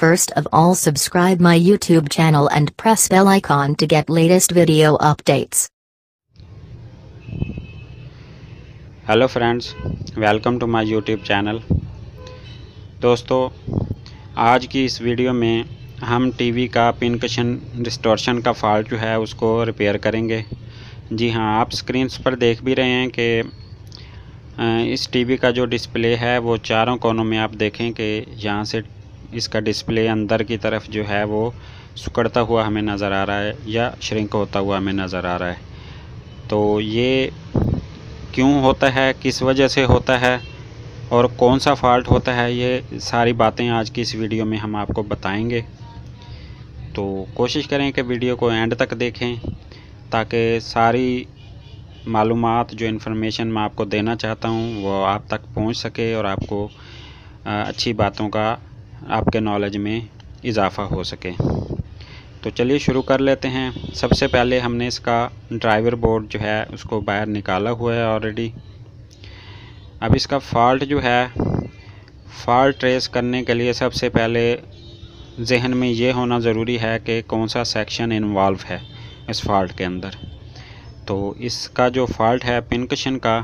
First of all, subscribe my YouTube channel and press bell icon to get latest video updates. Hello friends welcome to my YouTube channel दोस्तों, आज की इस video में हम TV का pin cushion distortion का fault जो है उसको रिपेयर करेंगे जी हाँ आप स्क्रीन पर देख भी रहे हैं कि इस टीवी का जो डिस्प्ले है वो चारों कोनों में आप देखें कि यहाँ से इसका डिस्प्ले अंदर की तरफ़ जो है वो सुकड़ता हुआ हमें नज़र आ रहा है या श्रिंक होता हुआ हमें नज़र आ रहा है। तो ये क्यों होता है, किस वजह से होता है और कौन सा फॉल्ट होता है, ये सारी बातें आज की इस वीडियो में हम आपको बताएँगे। तो कोशिश करें कि वीडियो को एंड तक देखें ताकि सारी मालूम जो इन्फॉर्मेशन मैं आपको देना चाहता हूँ, वो आप तक पहुँच सके और आपको अच्छी बातों का आपके नॉलेज में इजाफ़ा हो सके। तो चलिए शुरू कर लेते हैं। सबसे पहले हमने इसका ड्राइवर बोर्ड जो है, उसको बाहर निकाला हुआ है ऑलरेडी अब इसका फॉल्ट जो है फॉल्ट ट्रेस करने के लिए सबसे पहले जहन में ये होना ज़रूरी है कि कौन सा सेक्शन इन्वॉल्व है इस फॉल्ट के अंदर। तो इसका जो फॉल्ट है पिनकशन का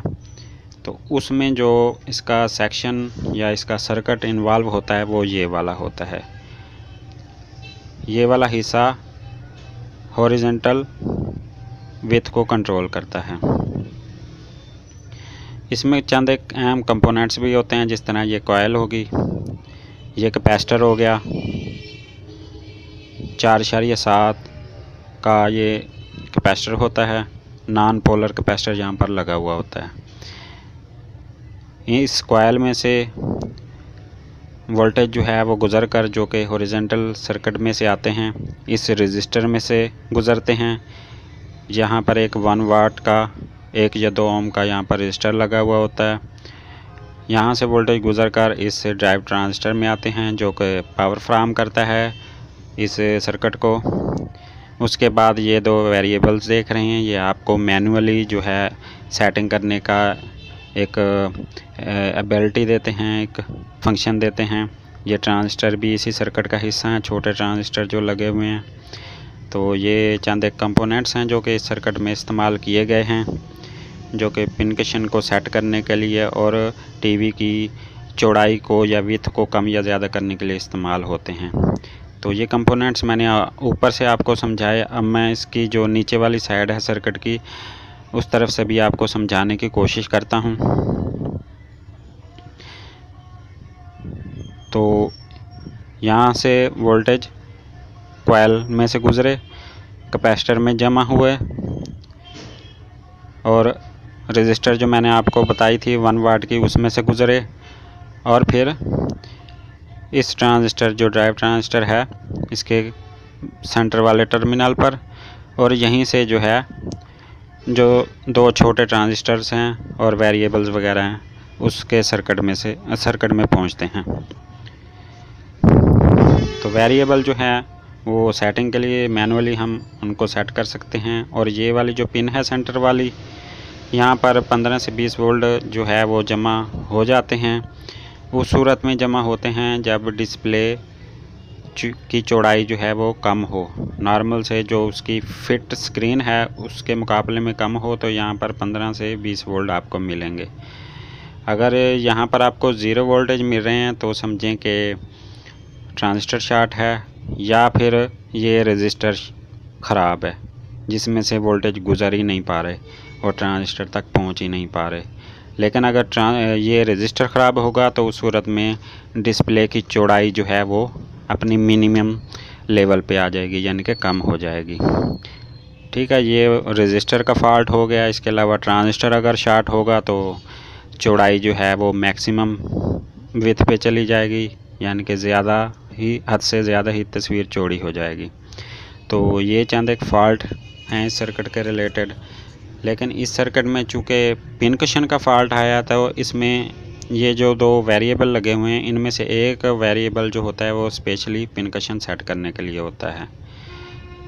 तो उसमें जो इसका सेक्शन या इसका सर्किट इन्वॉल्व होता है, वो ये वाला होता है। ये वाला हिस्सा हॉरिजेंटल विथ को कंट्रोल करता है। इसमें चंद एक अहम कंपोनेंट्स भी होते हैं, जिस तरह ये कोयल होगी, ये कैपेसिटर हो गया, चार या सात का ये कैपेसिटर होता है नॉन पोलर कैपेसिटर यहाँ पर लगा हुआ होता है। इस कोयल में से वोल्टेज जो है वो गुज़र कर जो कि हॉरिजेंटल सर्किट में से आते हैं, इस रजिस्टर में से गुज़रते हैं। यहाँ पर एक वन वाट का, एक या दो ओम का यहाँ पर रजिस्टर लगा हुआ होता है। यहाँ से वोल्टेज गुज़र कर इस ड्राइव ट्रांजिस्टर में आते हैं, जो कि पावर फ्राहम करता है इस सर्किट को। उसके बाद ये दो वेरिएबल्स देख रहे हैं, ये आपको मैनुअली जो है सेटिंग करने का एक एबिलिटी देते हैं, एक फ़ंक्शन देते हैं। ये ट्रांजिस्टर भी इसी सर्किट का हिस्सा है, छोटे ट्रांजिस्टर जो लगे हुए हैं। तो ये चंद एक कंपोनेंट्स हैं जो कि इस सर्किट में इस्तेमाल किए गए हैं, जो कि पिनकशन को सेट करने के लिए और टीवी की चौड़ाई को या विथ को कम या ज़्यादा करने के लिए इस्तेमाल होते हैं। तो ये कंपोनेंट्स मैंने ऊपर से आपको समझाए। अब मैं इसकी जो नीचे वाली साइड है सर्किट की उस तरफ़ से भी आपको समझाने की कोशिश करता हूँ। तो यहाँ से वोल्टेज कोयल में से गुज़रे, कैपेसिटर में जमा हुए और रजिस्टर जो मैंने आपको बताई थी वन वाट की उसमें से गुज़रे और फिर इस ट्रांजिस्टर जो ड्राइव ट्रांजिस्टर है, इसके सेंटर वाले टर्मिनल पर और यहीं से जो है जो दो छोटे ट्रांजिस्टर्स हैं और वेरिएबल्स वगैरह हैं, उसके सर्किट में से सर्किट में पहुँचते हैं। तो वेरिएबल जो है, वो सेटिंग के लिए मैनुअली हम उनको सेट कर सकते हैं और ये वाली जो पिन है सेंटर वाली, यहाँ पर 15 से 20 वोल्ट जो है वो जमा हो जाते हैं। उस सूरत में जमा होते हैं जब डिस्प्ले की चौड़ाई जो है वो कम हो। नॉर्मल से जो उसकी फिट स्क्रीन है, उसके मुकाबले में कम हो तो यहाँ पर 15 से 20 वोल्ट आपको मिलेंगे। अगर यहाँ पर आपको ज़ीरो वोल्टेज मिल रहे हैं तो समझें कि ट्रांजिस्टर शार्ट है, या फिर ये रजिस्टर ख़राब है, जिसमें से वोल्टेज गुज़र ही नहीं पा रहे और ट्रांजिस्टर तक पहुँच ही नहीं पा रहे। लेकिन अगर ये रजिस्टर ख़राब होगा तो उस सूरत में डिस्प्ले की चौड़ाई जो है वो अपनी मिनिमम लेवल पे आ जाएगी, यानी कि कम हो जाएगी। ठीक है, ये रजिस्टर का फॉल्ट हो गया। इसके अलावा ट्रांजिस्टर अगर शार्ट होगा तो चौड़ाई जो है वो मैक्सिमम विथ पे चली जाएगी, यानी कि ज़्यादा ही, हद से ज़्यादा ही तस्वीर चौड़ी हो जाएगी। तो ये चंद एक फ़ॉल्ट हैं सर्किट के रिलेटेड लेकिन इस सर्किट में चूँकि पिनकशन का फॉल्ट आया तो इसमें ये जो दो वेरिएबल लगे हुए हैं, इनमें से एक वेरिएबल जो होता है वो स्पेशली पिनकशन सेट करने के लिए होता है।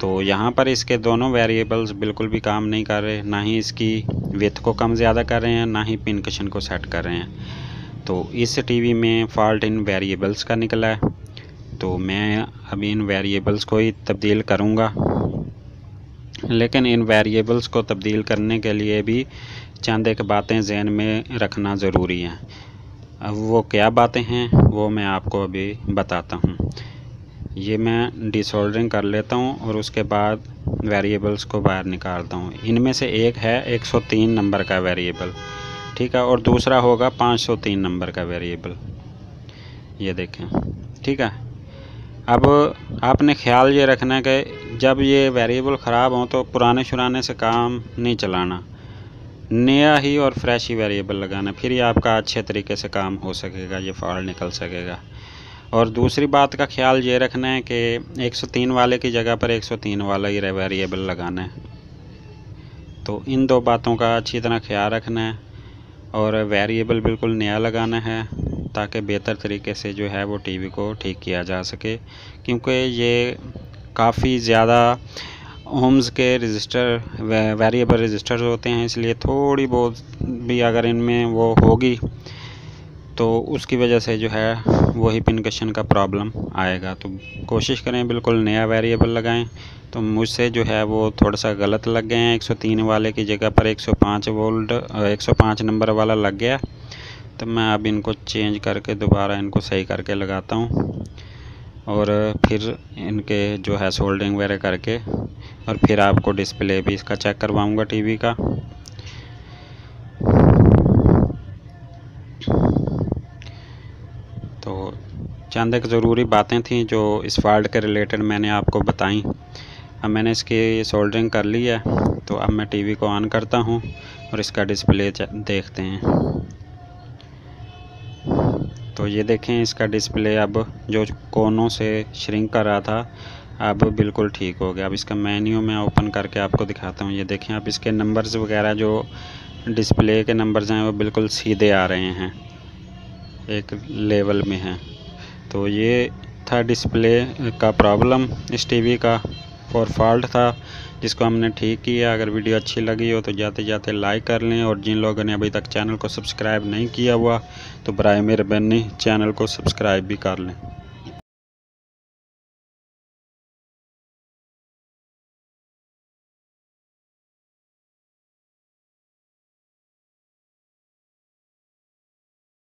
तो यहाँ पर इसके दोनों वेरिएबल्स बिल्कुल भी काम नहीं कर रहे, ना ही इसकी विथ को कम ज़्यादा कर रहे हैं, ना ही पिनकशन को सेट कर रहे हैं। तो इस टीवी में फॉल्ट इन वेरिएबल्स का निकला है। तो मैं अभी इन वेरिएबल्स को ही तब्दील करूँगा। लेकिन इन वेरिएबल्स को तब्दील करने के लिए भी चंद एक बातें जहन में रखना ज़रूरी हैं। अब वो क्या बातें हैं, वो मैं आपको अभी बताता हूँ। ये मैं डिसोल्डरिंग कर लेता हूँ और उसके बाद वेरिएबल्स को बाहर निकालता हूँ। इनमें से एक है 103 नंबर का वेरिएबल ठीक है? और दूसरा होगा 503 नंबर का वेरिएबल ये देखें, ठीक है? अब आपने ख्याल ये रखना है कि जब ये वेरिएबल ख़राब हों तो पुराने शुराने से काम नहीं चलाना। नया ही और फ्रेश ही वेरिएबल लगाना, फिर ही आपका अच्छे तरीके से काम हो सकेगा, ये फॉल्ट निकल सकेगा। और दूसरी बात का ख्याल ये रखना है कि 103 वाले की जगह पर 103 वाला ही वेरिएबल लगाना है। तो इन दो बातों का अच्छी तरह ख्याल रखना है और वेरिएबल बिल्कुल नया लगाना है, ताकि बेहतर तरीके से जो है वो टीवी को ठीक किया जा सके, क्योंकि ये काफ़ी ज़्यादा होम्स के रजिस्टर वेरिएबल रजिस्टर होते हैं, इसलिए थोड़ी बहुत भी अगर इनमें वो होगी तो उसकी वजह से जो है वही पिनकशन का प्रॉब्लम आएगा। तो कोशिश करें बिल्कुल नया वेरिएबल लगाएँ। तो मुझसे जो है वो थोड़ा सा गलत लग गए हैं। 103 वाले की जगह पर 105 वोल्ट 105 नंबर वाला लग गया। तो मैं अब इनको चेंज करके दोबारा इनको सही करके लगाता हूँ। और फिर इनके जो है सोल्डिंग वगैरह करके और फिर आपको डिस्प्ले भी इसका चेक करवाऊँगा टीवी का। तो चंद एक ज़रूरी बातें थी जो इस फॉल्ट के रिलेटेड मैंने आपको बताई। अब मैंने इसकी सोल्डरिंग कर ली है तो अब मैं टीवी को ऑन करता हूँ और इसका डिस्प्ले देखते हैं। तो ये देखें इसका डिस्प्ले अब जो कोनों से श्रिंक कर रहा था, अब बिल्कुल ठीक हो गया। अब इसका मेन्यू मैं ओपन करके आपको दिखाता हूँ। ये देखें आप इसके नंबर्स वगैरह जो डिस्प्ले के नंबर्स हैं, वो बिल्कुल सीधे आ रहे हैं। एक लेवल में हैं। तो ये था डिस्प्ले का प्रॉब्लम इस टीवी का फॉर फॉल्ट था, जिसको हमने ठीक किया। अगर वीडियो अच्छी लगी हो तो जाते जाते लाइक कर लें और जिन लोगों ने अभी तक चैनल को सब्सक्राइब नहीं किया हुआ तो बर मेहरबानी चैनल को सब्सक्राइब भी कर लें।